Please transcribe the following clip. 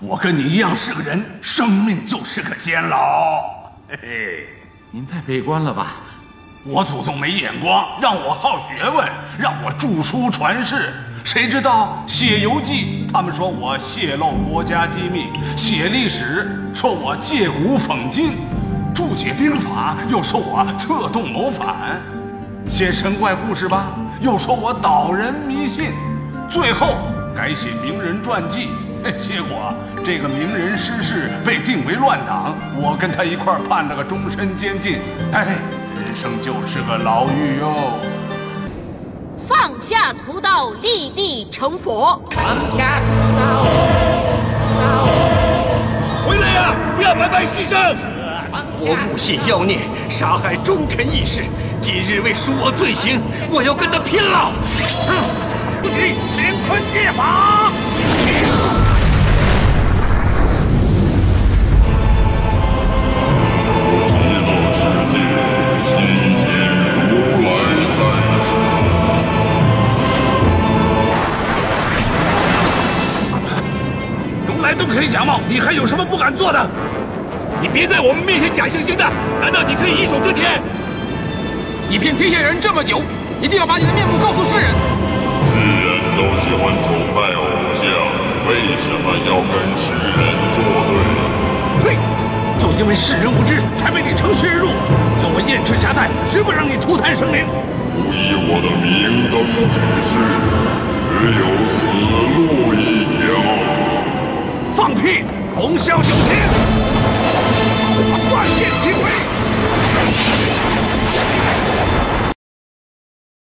我跟你一样是个人，生命就是个监牢。嘿嘿，您太悲观了吧？我祖宗没眼光，让我好学问，让我著书传世。谁知道写游记，他们说我泄露国家机密；写历史，说我借古讽今；注解兵法，又说我策动谋反；写神怪故事吧，又说我导人迷信；最后改写名人传记，结果这个名人失势被定为乱党，我跟他一块判了个终身监禁。哎，人生就是个牢狱哟。放下屠刀，立地成佛。放下屠刀，刀回来呀！不要白白牺牲。我母信妖孽，杀害忠臣义士，今日为赎我罪行，我要跟他拼了！乾都可以假冒，你还有什么不敢做的？你别在我们面前假惺惺的！难道你可以一手遮天？你骗天下人这么久，一定要把你的面目告诉世人。世人都喜欢崇拜偶像，为什么要跟世人作对？呸！就因为世人无知，才被你乘虚而入。有我燕赤霞在，绝不让你涂炭生灵。不以我的明灯指示，只有